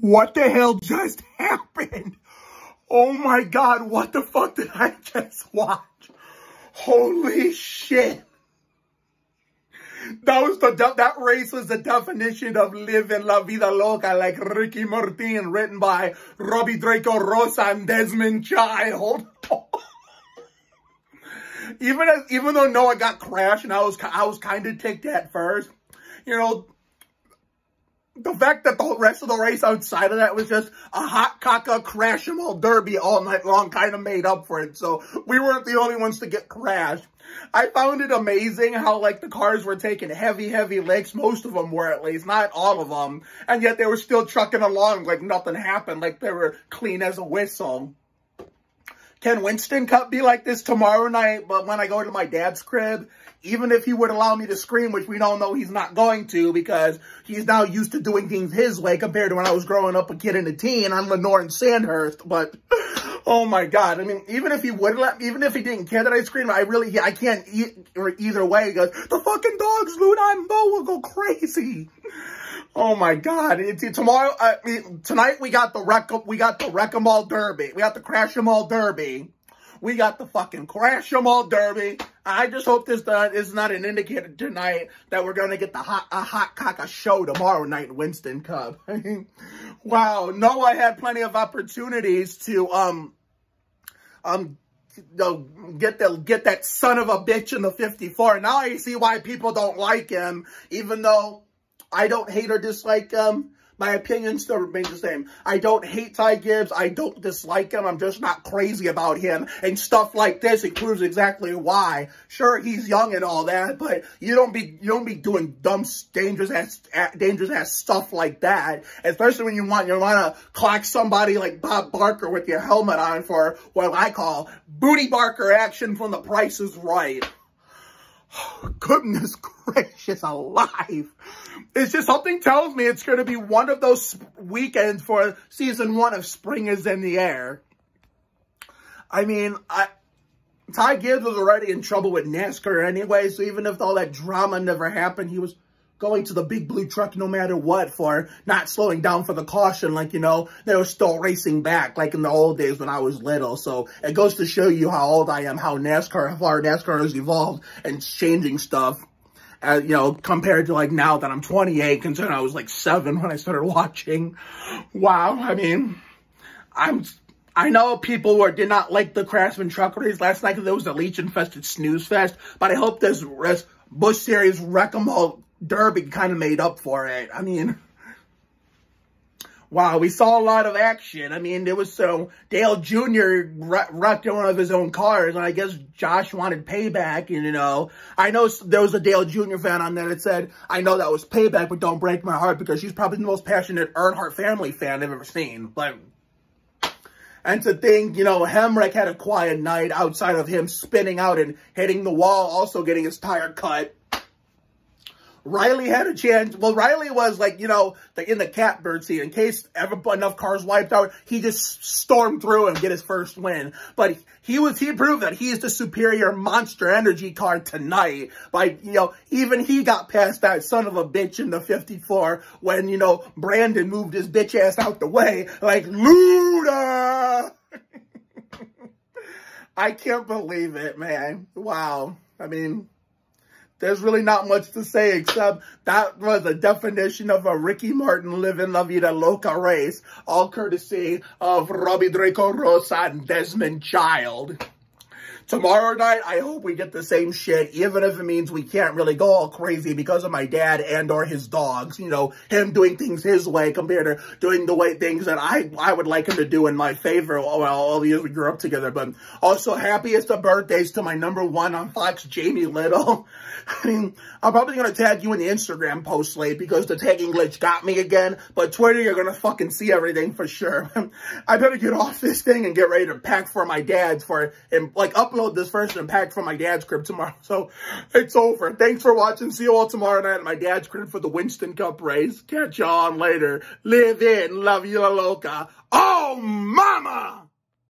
What the hell just happened? Oh my God, what the fuck did I just watch? Holy shit. That was the, that race was the definition of living La Vida Loca like Ricky Martin written by Robbie Draco Rosa and Desmond Child. even as, even though Noah got crashed and I was, I was kind of ticked at first, you know, the fact that the rest of the race outside of that was just a hot caca crash em all derby all night long kind of made up for it. So we weren't the only ones to get crashed. I found it amazing how like the cars were taking heavy, heavy licks. Most of them were at least, not all of them. And yet they were still trucking along like nothing happened, like they were clean as a whistle. Can Winston Cup be like this tomorrow night? But when I go to my dad's crib, even if he would allow me to scream, which we don't know he's not going to because he's now used to doing things his way compared to when I was growing up a kid and a teen on Lenore and Sandhurst. But, oh my God. I mean, even if he would let me, even if he didn't care that I scream, I really, I can't eat either way. He goes, the fucking dogs, Luna and Bo oh, will go crazy. Oh my God! It's, tomorrow, uh, tonight we got the wreck. We got the wreck 'em all derby. We got the crash 'em all derby. We got the fucking crash 'em all derby. I just hope this uh, is not an indicator tonight that we're gonna get the hot a hot caca show tomorrow night in Winston Cup. wow, Noah had plenty of opportunities to um um get the get that son of a bitch in the 54. Now I see why people don't like him, even though I don't hate or dislike him. My opinion still remains the same. I don't hate Ty Gibbs. I don't dislike him. I'm just not crazy about him. And stuff like this, proves exactly why. Sure, he's young and all that, but you don't be you don't be doing dumb, dangerous ass, dangerous ass stuff like that. Especially when you want you want to clock somebody like Bob Barker with your helmet on for what I call booty Barker action from The Price is Right. goodness gracious alive. It's just something tells me it's going to be one of those weekends for season one of Spring is in the Air. I mean, I, Ty Gibbs was already in trouble with NASCAR anyway, so even if all that drama never happened, he was going to the big blue truck no matter what for not slowing down for the caution. Like, you know, they were still racing back like in the old days when I was little. So it goes to show you how old I am, how NASCAR, how far NASCAR has evolved and changing stuff. Uh, you know, compared to like now that I'm 28, considering I was like seven when I started watching. Wow. I mean, I'm I know people were, did not like the Craftsman truck race last night because it was a leech-infested snooze fest, but I hope this Busch Series Wreck 'em All Derby kind of made up for it. I mean, wow, we saw a lot of action. I mean, there was so Dale Jr. wrecked one of his own cars, and I guess Josh wanted payback. And, you know, I know there was a Dale Jr. fan on there that said, I know that was payback, but don't break my heart because she's probably the most passionate Earnhardt family fan I've ever seen. But and to think, you know, Hemric had a quiet night outside of him spinning out and hitting the wall, also getting his tire cut. Riley had a chance. Well, Riley was like, you know, the, in the catbird seat. In case ever enough cars wiped out, he just stormed through and get his first win. But he was, he proved that he is the superior monster energy car tonight. By, you know, even he got past that son of a bitch in the 54 when, you know, Brandon moved his bitch ass out the way like Luda. I can't believe it, man. Wow. I mean, there's really not much to say except that was a definition of a Ricky Martin living La Vida Loca race, all courtesy of Robbie Draco Rosa and Desmond Child. Tomorrow night, I hope we get the same shit, even if it means we can't really go all crazy because of my dad and or his dogs. You know, him doing things his way compared to doing the way things that I, I would like him to do in my favor well, all the years we grew up together. But also, happiest of birthdays to my number one on Fox, Jamie Little. I mean, I'm probably going to tag you in the Instagram post late because the tagging glitch got me again. But Twitter, you're going to fucking see everything for sure. I better get off this thing and get ready to pack for my dad's for and like upload this first and pack for my dad's crib tomorrow. So it's over. Thanks for watching. See you all tomorrow night at my dad's crib for the Winston Cup race. Catch you on later. Live in La Vida Loca. Oh, mama!